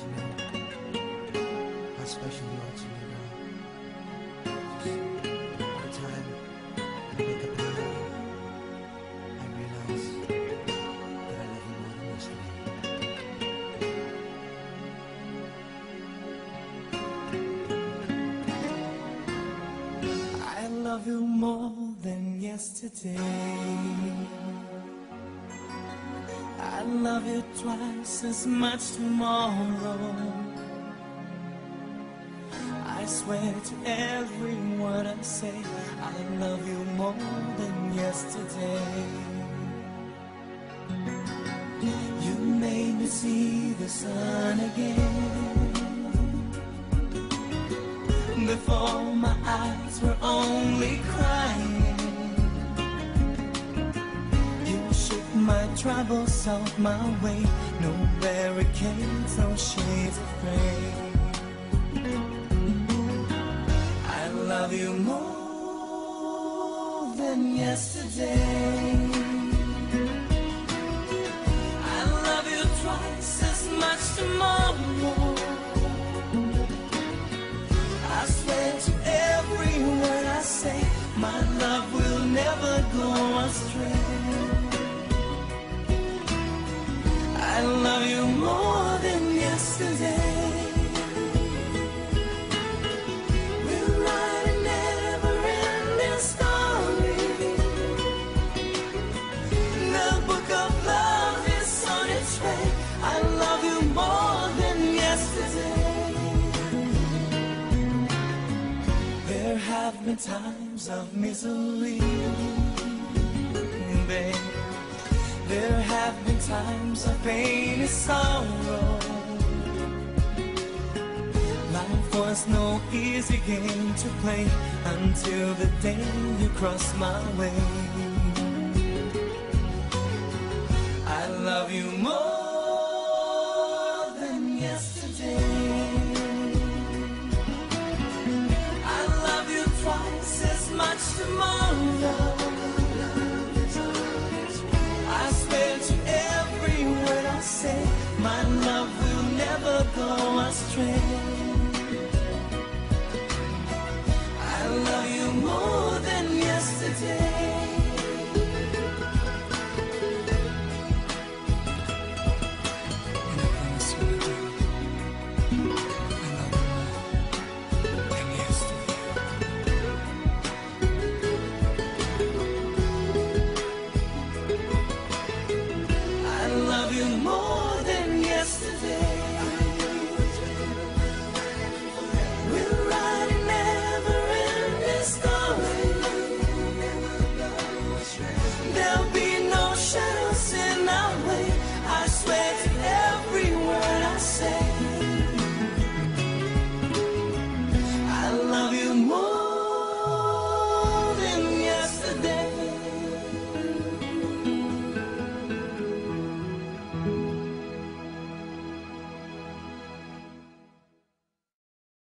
How special. Every time I up I realize that I love you more than. I love you more than yesterday twice as much tomorrow. I swear to every word I say, I love you more than yesterday. You made me see the sun again. Before my eyes were only crying. Troubles off my way. No barricades, no shades of gray. I love you more than yesterday. I love you twice as much tomorrow. I swear to every word I say, my love will never go astray. I love you more than yesterday. There have been times of misery, babe. There have been times of pain and sorrow. Life was no easy game to play until the day you crossed my way. I love you more I love